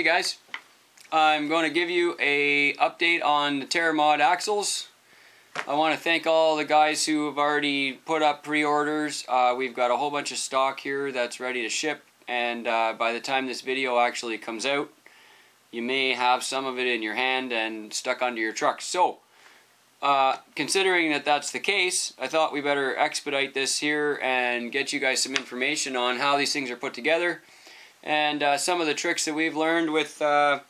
Hey guys, I'm going to give you a update on the Terramod axles. I want to thank all the guys who have already put up pre-orders. Uh, we've got a whole bunch of stock here that's ready to ship and uh, by the time this video actually comes out you may have some of it in your hand and stuck under your truck. So, uh, considering that that's the case, I thought we better expedite this here and get you guys some information on how these things are put together and uh, some of the tricks that we've learned with uh,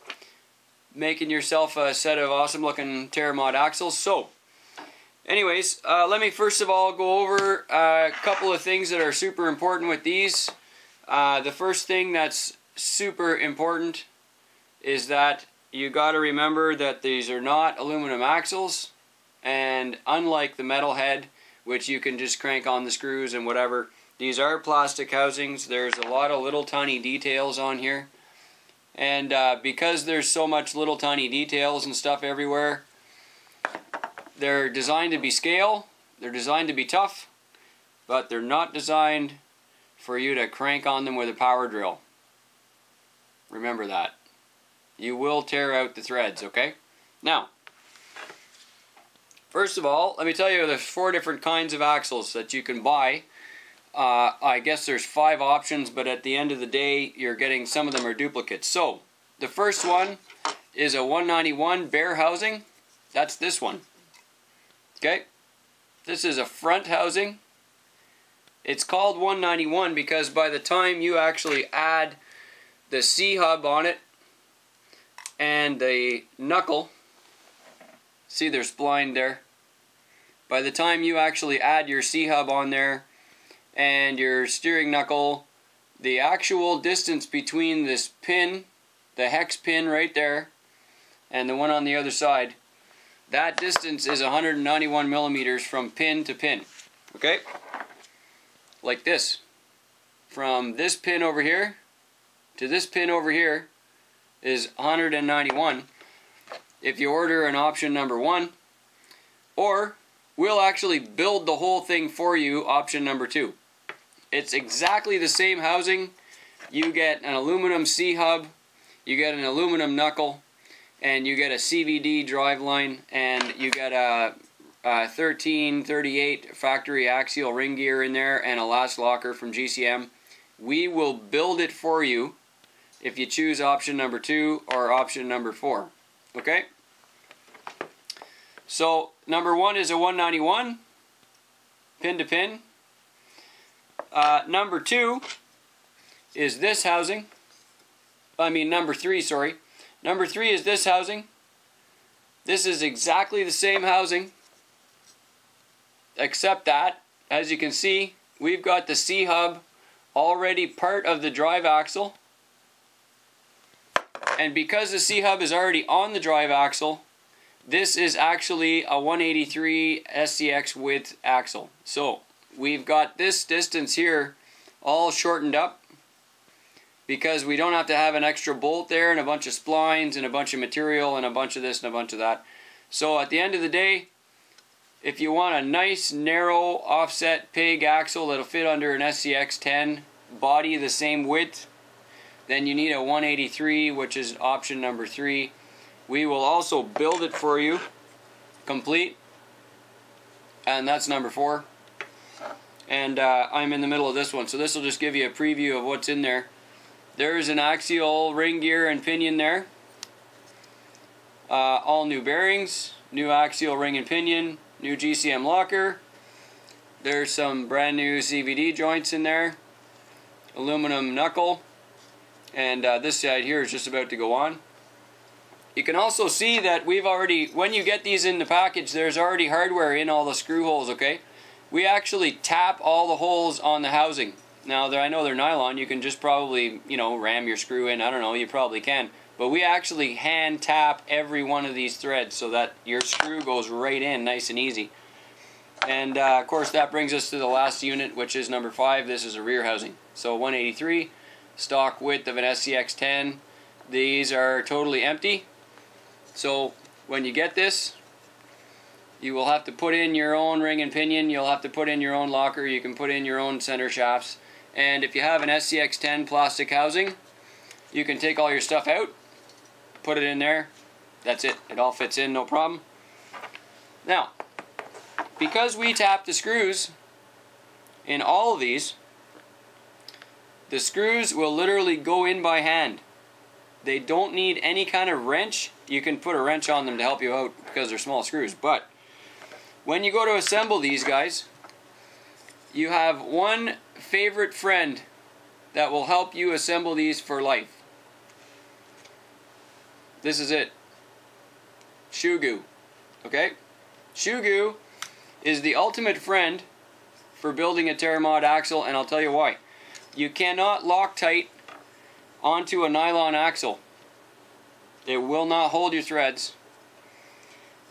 making yourself a set of awesome looking Terramod axles. So, anyways, uh, let me first of all go over uh, a couple of things that are super important with these. Uh, the first thing that's super important is that you got to remember that these are not aluminum axles and unlike the metal head which you can just crank on the screws and whatever these are plastic housings. There's a lot of little tiny details on here. And uh, because there's so much little tiny details and stuff everywhere, they're designed to be scale, they're designed to be tough, but they're not designed for you to crank on them with a power drill. Remember that. You will tear out the threads, okay? Now, first of all, let me tell you there's four different kinds of axles that you can buy uh, I guess there's five options, but at the end of the day, you're getting some of them are duplicates. So, the first one is a 191 bare housing. That's this one. Okay? This is a front housing. It's called 191 because by the time you actually add the C-hub on it and the knuckle, see there's spline there. By the time you actually add your C-hub on there, and your steering knuckle, the actual distance between this pin, the hex pin right there, and the one on the other side, that distance is 191 millimeters from pin to pin. Okay? Like this. From this pin over here to this pin over here is 191 if you order an option number one or we'll actually build the whole thing for you option number two it's exactly the same housing. You get an aluminum C-hub, you get an aluminum knuckle, and you get a CVD drive line, and you get a, a 1338 factory axial ring gear in there, and a last locker from GCM. We will build it for you if you choose option number two or option number four. Okay? So, number one is a 191, pin to pin. Uh, number two is this housing. I mean, number three, sorry. Number three is this housing. This is exactly the same housing, except that, as you can see, we've got the C-hub already part of the drive axle. And because the C-hub is already on the drive axle, this is actually a 183 SCX width axle. So, we've got this distance here all shortened up because we don't have to have an extra bolt there and a bunch of splines and a bunch of material and a bunch of this and a bunch of that. So at the end of the day, if you want a nice narrow offset pig axle that'll fit under an SCX 10 body the same width, then you need a 183 which is option number 3. We will also build it for you complete and that's number 4 and uh, I'm in the middle of this one so this will just give you a preview of what's in there. There's an axial ring gear and pinion there. Uh, all new bearings new axial ring and pinion new GCM locker. There's some brand new CVD joints in there aluminum knuckle and uh, this side here is just about to go on. You can also see that we've already when you get these in the package there's already hardware in all the screw holes okay we actually tap all the holes on the housing. Now, I know they're nylon. You can just probably, you know, ram your screw in. I don't know. You probably can. But we actually hand tap every one of these threads so that your screw goes right in nice and easy. And, uh, of course, that brings us to the last unit, which is number 5. This is a rear housing. So 183, stock width of an SCX 10. These are totally empty. So when you get this, you will have to put in your own ring and pinion. You'll have to put in your own locker. You can put in your own center shafts. And if you have an SCX-10 plastic housing, you can take all your stuff out put it in there. That's it. It all fits in, no problem. Now, because we tap the screws in all of these, the screws will literally go in by hand. They don't need any kind of wrench. You can put a wrench on them to help you out because they're small screws. But when you go to assemble these guys, you have one favorite friend that will help you assemble these for life. This is it. Shoe Goo. Okay? Shoe Goo is the ultimate friend for building a Terramod axle, and I'll tell you why. You cannot Loctite onto a nylon axle. It will not hold your threads.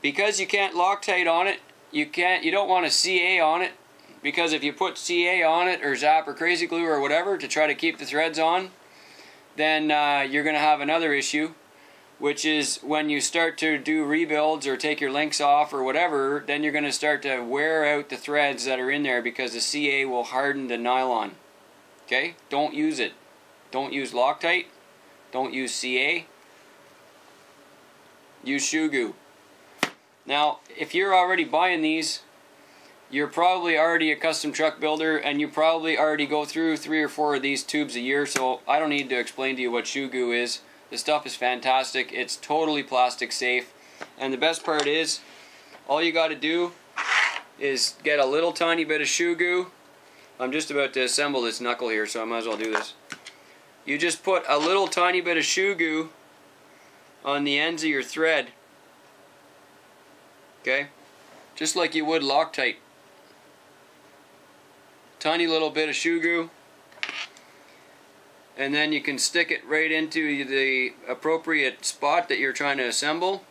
Because you can't Loctite on it, you can't you don't want a CA on it because if you put CA on it or Zap or Crazy Glue or whatever to try to keep the threads on, then uh, you're going to have another issue, which is when you start to do rebuilds or take your links off or whatever, then you're going to start to wear out the threads that are in there because the CA will harden the nylon. Okay? Don't use it. Don't use Loctite. Don't use CA. Use Goo. Now, if you're already buying these, you're probably already a custom truck builder and you probably already go through three or four of these tubes a year, so I don't need to explain to you what Shoe Goo is. The stuff is fantastic. It's totally plastic safe. And the best part is, all you got to do is get a little tiny bit of Shoe Goo. I'm just about to assemble this knuckle here, so I might as well do this. You just put a little tiny bit of Shoe Goo on the ends of your thread. Okay? Just like you would Loctite. Tiny little bit of Shoe Goo. And then you can stick it right into the appropriate spot that you're trying to assemble.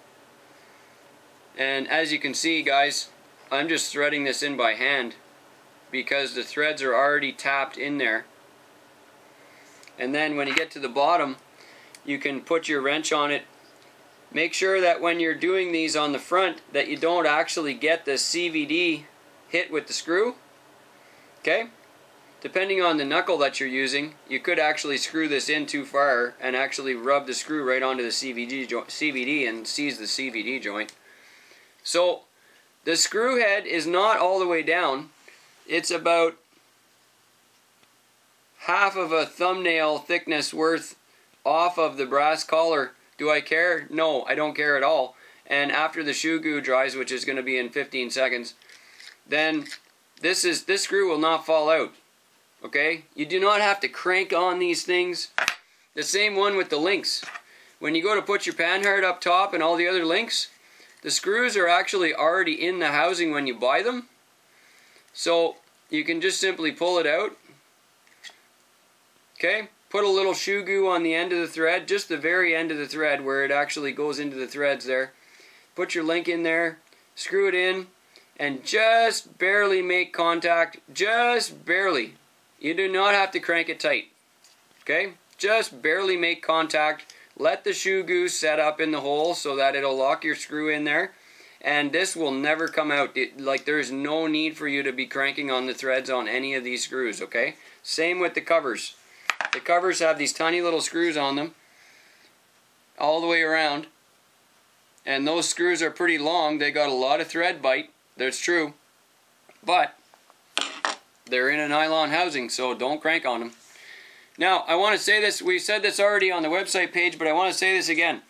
And as you can see guys, I'm just threading this in by hand because the threads are already tapped in there. And then when you get to the bottom, you can put your wrench on it Make sure that when you're doing these on the front that you don't actually get the CVD hit with the screw. Okay? Depending on the knuckle that you're using, you could actually screw this in too far and actually rub the screw right onto the CVD, CVD and seize the CVD joint. So, the screw head is not all the way down. It's about half of a thumbnail thickness worth off of the brass collar do I care? No, I don't care at all. And after the shoe goo dries, which is going to be in 15 seconds, then this is this screw will not fall out. Okay? You do not have to crank on these things. The same one with the links. When you go to put your panhard up top and all the other links, the screws are actually already in the housing when you buy them. So you can just simply pull it out. Okay? Put a little shoe goo on the end of the thread, just the very end of the thread where it actually goes into the threads there. Put your link in there, screw it in, and just barely make contact, just barely. You do not have to crank it tight. Okay? Just barely make contact. Let the shoe goo set up in the hole so that it'll lock your screw in there. And this will never come out. Like there's no need for you to be cranking on the threads on any of these screws, okay? Same with the covers. The covers have these tiny little screws on them all the way around. And those screws are pretty long. They got a lot of thread bite. That's true. But they're in a nylon housing, so don't crank on them. Now, I want to say this. We said this already on the website page, but I want to say this again.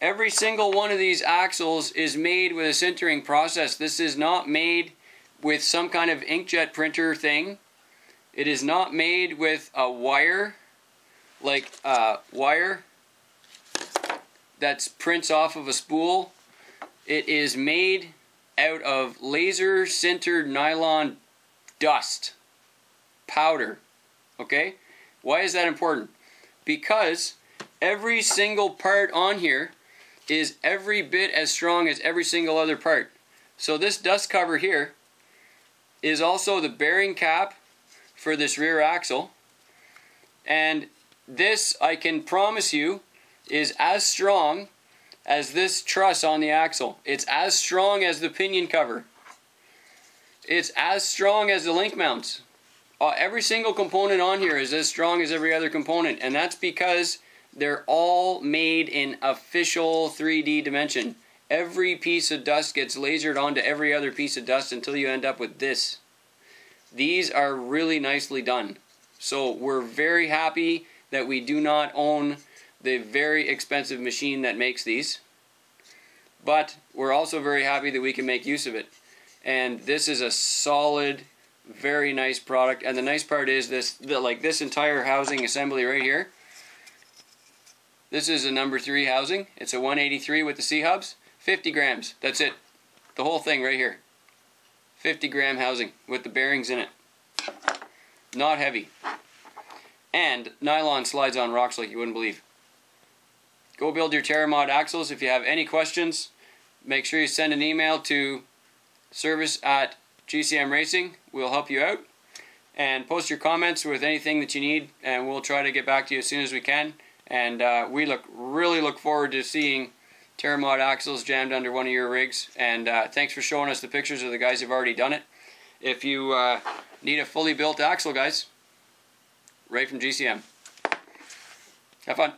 Every single one of these axles is made with a sintering process. This is not made with some kind of inkjet printer thing. It is not made with a wire, like a uh, wire that prints off of a spool. It is made out of laser sintered nylon dust, powder. Okay? Why is that important? Because every single part on here is every bit as strong as every single other part. So this dust cover here is also the bearing cap for this rear axle. And this, I can promise you, is as strong as this truss on the axle. It's as strong as the pinion cover. It's as strong as the link mounts. Uh, every single component on here is as strong as every other component, and that's because they're all made in official 3D dimension. Every piece of dust gets lasered onto every other piece of dust until you end up with this. These are really nicely done. So we're very happy that we do not own the very expensive machine that makes these. But we're also very happy that we can make use of it. And this is a solid, very nice product. And the nice part is this, the, like this entire housing assembly right here. This is a number three housing. It's a 183 with the C-hubs. 50 grams. That's it. The whole thing right here. 50 gram housing with the bearings in it. Not heavy. And nylon slides on rocks like you wouldn't believe. Go build your Terramod axles. If you have any questions, make sure you send an email to service at GCM Racing. We'll help you out. And post your comments with anything that you need, and we'll try to get back to you as soon as we can. And uh, we look really look forward to seeing Terramod axles jammed under one of your rigs. And uh, thanks for showing us the pictures of the guys who've already done it. If you uh, need a fully built axle, guys, right from GCM. Have fun.